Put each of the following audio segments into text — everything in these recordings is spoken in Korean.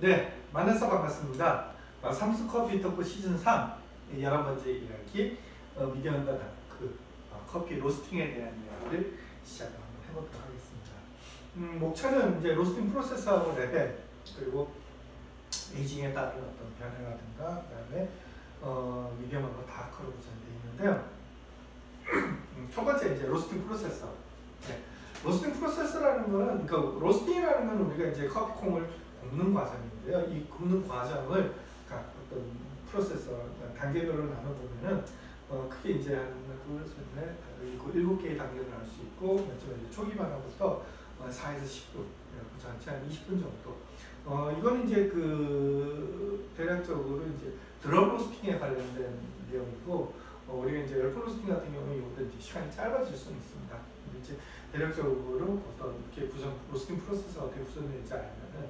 네, 만나서 반갑습니다. 어, 삼수 커피 토크 시즌 3 열한 번째 이야기 어, 미디엄과 다크 어, 커피 로스팅에 대한 이야기를 시작을 해보도록 하겠습니다. 음, 목차는 이제 로스팅 프로세스 레벨 그리고 에이징에 따른 어떤 변화라든가 그다음에 어, 미디엄하고 다크로 구성되어 있는데요. 음, 첫 번째 이제 로스팅 프로세스. 네. 로스팅 프로세서라는 거는 그 로스팅이라는 거는 우리가 이제 커피 콩을 굽는 과정인데요. 이 굽는 과정을 각 어떤 프로세서 단계별로 나눠 보면은 어, 크게 이제 한 둘, 셋, 넷, 그 일곱 개의 단계를 알 수 있고 맨 처음에 초기 반응부터 어, 4에서 10분, 그 전체 한 20분 정도. 어, 이거는 이제 그 대략적으로 이제 드럼 로스팅에 관련된 내용이고 어, 우리가 이제 열풍 로스팅 같은 경우에 이것도 이제 시간이 짧아질 수는 있습니다. 이제 대략적으로 어떤 이렇게 구성 로스팅 프로세스가 어떻게 구성되는지 알면은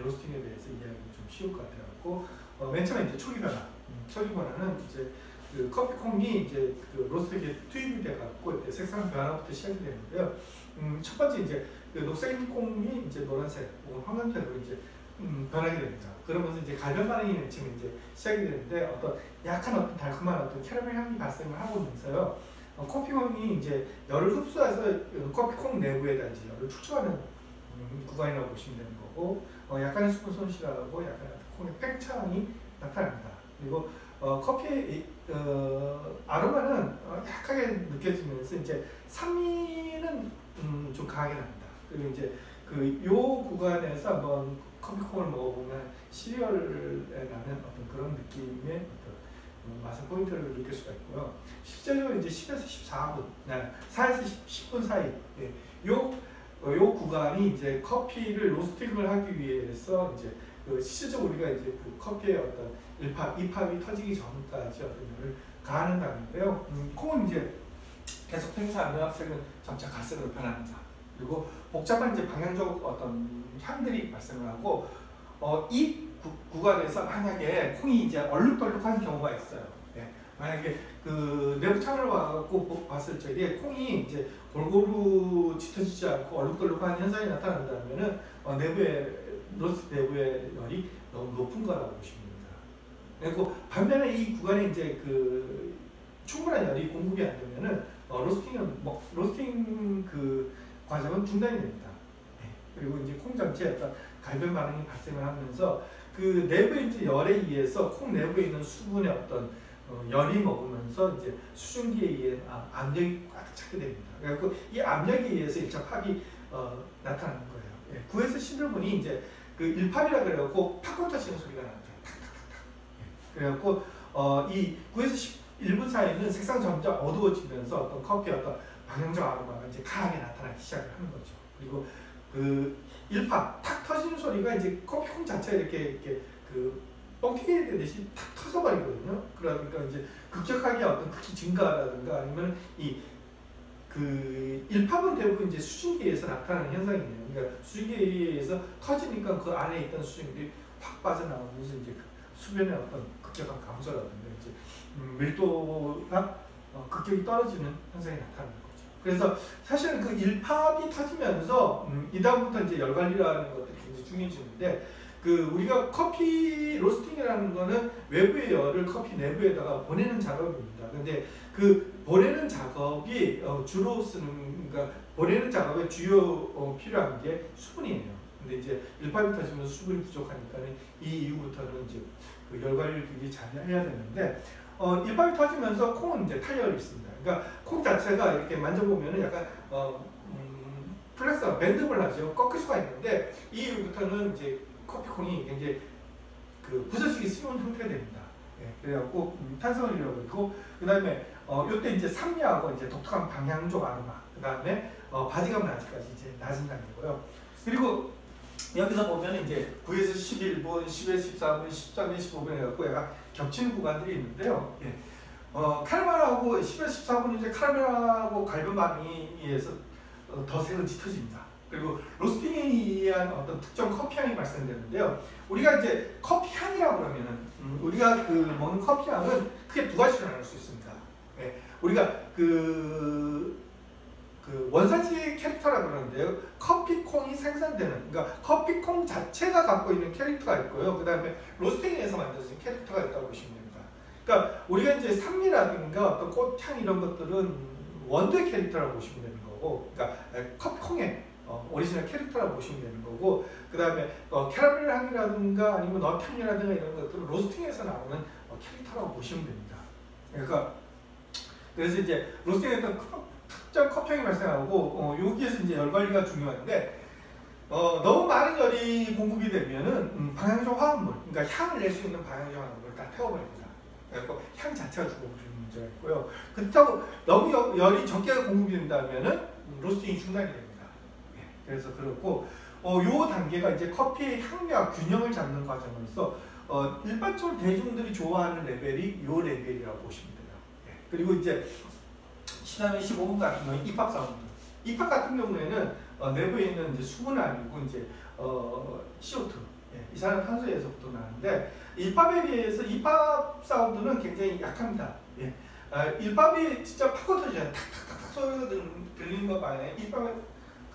로스팅에 대해서 이해하기 좀 쉬울 것 같아갖고 어, 맨 처음에 이제 초기 변화. 음, 초기 변화는 이제 그 커피 콩이 이제 그 로스터에 투입이 돼갖고 이제 색상 변화부터 시작이 되는데요. 음, 첫 번째 이제 그 녹색 콩이 이제 노란색 혹은 황금색으로 이제 음, 변하게 됩니다. 그러면서 이제 갈변 반응이 맨 처음에 이제 시작이 되는데 어떤 약간 어떤 달콤한 어떤 캐러멜 향이 발생을 하고 있면서요. 어, 커피콩이 이제 열을 흡수해서 그 커피콩 내부에다 이제 열을 축적하는 음, 구간이라고 보시면 되는 거고 어, 약간의 수분 손실하고 약간의 콩의 팽창이 나타납니다. 그리고 어, 커피의 어, 아로마는 어, 약하게 느껴지면서 이제 산미는 음, 좀 강하게 납니다. 그리고 이제 그 요 구간에서 한번 커피콩을 먹어보면 시리얼에 나는 어떤 그런 느낌의 어떤 어, 맛의 포인트를 느낄 수가 있고요. 실제로 이제 10에서 14분, 네, 4에서 10, 분 사이, 예, 요, 어, 요 구간이 이제 커피를 로스팅을 하기 위해서 이제 그 실질적으로 우리가 이제 그 커피의 어떤 일팝, 이팝이 터지기 전까지 어떤 열을 가하는 단계인데요. 음, 콩은 이제 계속 팽창하면 학생은 점차 갈색으로 변합니다. 그리고 복잡한 이제 방향적 어떤 향들이 발생을 하고 어, 이 구, 구간에서 만약에 콩이 이제 얼룩덜룩한 경우가 있어요. 예. 만약에 그 내부 창을 와갖고 봤을 적에 콩이 이제 골고루 짙어지지 않고 얼룩덜룩한 현상이 나타난다면은 어, 내부에 로스 내부의 열이 너무 높은 거라고 보시면 됩니다. 그리고 반면에 이 구간에 이제 그 충분한 열이 공급이 안 되면은 어, 로스팅은 뭐 로스팅 그 과정은 중단이 됩니다. 네. 그리고 이제 콩 전체에 어떤 갈변 반응이 발생을 하면서 그 내부에 이제 열에 의해서 콩 내부에 있는 수분의 어떤 어, 열이 먹으면서 이제 수증기에 의해 아, 압력이 꽉 차게 됩니다. 그래서 이 압력에 의해서 1차 팝이 어, 나타나는 거예요. 예, 9에서 11분이 이제 그 1팝이라 그래갖고 팝콘 터치는 소리가 나요. 예, 그래갖고 어, 이 9에서 11분 사이는 색상 점점 어두워지면서 어떤 커피의 어떤 방향적 아로마가 이제 강하게 나타나기 시작을 하는 거죠. 그리고 그 1팝 탁 터지는 소리가 이제 커피콩 자체가 이렇게 이렇게 그 뻥튀기 되듯이 탁 터져버리거든요. 그러니까 이제 급격하게 어떤 크기 증가라든가 아니면 이그 1팝은 대부분 이제 수증기에서 나타나는 현상이에요. 그러니까 수증기에 의해서 터지니까 그 안에 있던 수증기들이 확 빠져나오면서 이제 그 수변의 어떤 급격한 감소라든가 이제 음, 밀도가 어, 급격히 떨어지는 현상이 나타나는 거죠. 그래서 사실은 그 1팝이 터지면서 음, 이다음부터 이제 열 관리라는 것들이 굉장히 중요해지는데 그 우리가 커피 로스팅이라는 거는 외부의 열을 커피 내부에다가 보내는 작업입니다. 근데 그 보내는 작업이 어 주로 쓰는 그러니까 보내는 작업에 주요 어 필요한 게 수분이에요. 근데 이제 터지면서 수분이 부족하니까 이 이후부터는 이제 그 열 관리를 굉장히 잘 해야 되는데 어 일팝이 터지면서 콩은 이제 탄력을 잃습니다. 그러니까 콩 자체가 이렇게 만져보면은 약간 어 음, flex bendable 하죠. 꺾일 수가 있는데 이 이후부터는 이제 커피콩이 굉장히 그 부서지기 쉬운 형태가 됩니다. 예, 그래갖고 음, 탄성을 잃어버리고 그 다음에 어 요때 이제 산미하고 이제 독특한 방향적 아로마 그 다음에 어 바디감 나지까지 이제 낮은 단계고요. 그리고 여기서 보면 이제 9에서 11분, 10에서 14분, 13에서 15분 해갖고 약간 겹치는 구간들이 있는데요. 예. 어, 카라멜하고 10에서 14분 이제 카라멜하고 갈변 반응에 의해서 어, 더 색은 짙어집니다. 그리고 로스팅에 의한 어떤 특정 커피 향이 발생되는데요. 우리가 이제 커피 향이라고 그러면은 음, 우리가 그 먹는 커피 향은 크게 두 가지로 나눌 수 있습니다. 네. 우리가 그, 그그 원산지 캐릭터라 그러는데요. 커피콩이 생산되는 그러니까 커피콩 자체가 갖고 있는 캐릭터가 있고요. 그 다음에 로스팅에서 만들어진 캐릭터가 있다고 보시면 됩니다. 그러니까 우리가 이제 산미라든가 어떤 꽃향 이런 것들은 원두 캐릭터라고 보시면 되는 거고, 그러니까 커피콩의 어, 오리지널 캐릭터라고 보시면 되는 거고, 그 다음에 어, 캐러멜 향이라든가 아니면 nut향이라든가 이런 것들은 로스팅에서 나오는 어, 캐릭터라고 보시면 됩니다. 그러니까 그래서 이제 로스팅했던 특정 커피향이 발생하고 어, 여기에서 이제 열 관리가 중요한데 어, 너무 많은 열이 공급이 되면은 음, 방향조 화합물, 그러니까 향을 낼 수 있는 방향조 화합물을 다 태워버립니다. 그래서 향 자체가 죽어버리는 문제가 있고요. 그렇다고 너무 여, 열이 적게 공급이 된다면은 음, 로스팅이 중단이 됩니다. 예, 그래서 그렇고 어, 요 단계가 이제 커피의 향과 균형을 잡는 과정으로서 어, 일반적으로 대중들이 좋아하는 레벨이 요 레벨이라고 보시면 돼요. 예, 그리고 이제 신화의 15분 같은 경우는 입학 사운드. 입학 같은 경우에는 어, 내부에 있는 이제 수분은 아니고 이제 어, CO2, 예, 이산화탄소에서부터 나는데 입밥에 비해서 입밥 사운드는 굉장히 약합니다. 예. 아, 입밥이 진짜 파고들잖아요. 탁탁탁탁 소리가 들리는 거 봐요. 입밥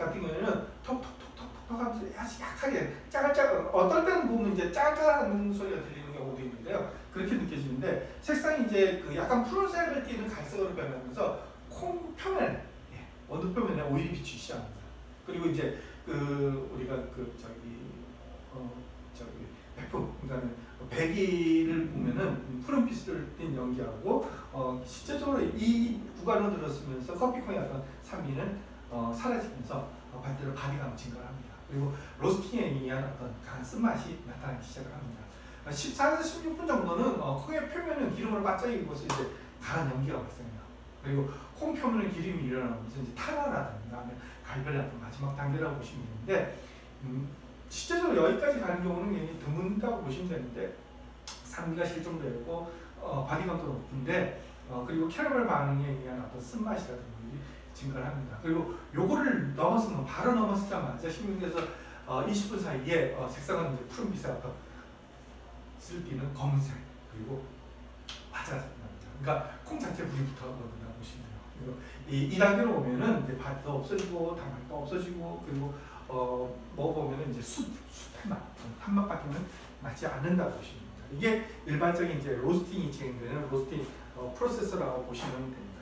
같은 경우에는 톡톡톡톡톡 하면서 아주 약하게 짜글짜글 어떨 때는 보면 이제 짜글하는 소리가 들리는 경우도 있는데요. 그렇게 느껴지는데 색상이 이제 그 약간 푸른색을 띠는 갈색으로 변하면서 콩 표면에 예, 원두 표면에 오일이 비치기 시작합니다. 그리고 이제 그 우리가 그 저기 어 저기 백품 그러니까는 배기를 보면은 푸른빛을 띤 연기하고 어 실제적으로 이 구간으로 들었으면서 커피콩의 어떤 산미는 어 사라지면서 어 반대로 바디감이 증가합니다. 그리고 로스팅에 의한 어떤 강한 쓴맛이 나타나기 시작을 합니다. 14에서 16분 정도는 어, 콩의 표면은 기름으로 반짝이고서 이제 강한 연기가 발생해요. 그리고 콩 표면에 기름이 일어나면서 이제 탄화라든가 갈별이라든 마지막 단계라고 보시면 되는데 음, 실제적으로 여기까지 가는 경우는 굉장히 드문다고 보시면 되는데 산미가 실종되고 어, 바디감도 높은데 어, 그리고 캐러멜 반응에 의한 어떤 쓴맛이라든지 증가를 합니다. 그리고 요거를 넘어서면 바로 넘어서자마자 16분에서 어, 20분 사이에 어, 색상은 이제 푸른빛의 어떤 쓸기는 검은색 그리고 화자색 납니다. 그러니까 콩 자체 불이 붙어거든요. 보시면 그리고 이, 이 단계로 오면은 이제 밭도 없어지고 단맛도 없어지고 그리고 어 먹어보면은 이제 숯, 숯한 맛, 한맛밖에는 나지 않는다고 보시면 됩니다. 이게 일반적인 이제 로스팅이 진행되는 로스팅 어, 프로세서라고 보시면 됩니다.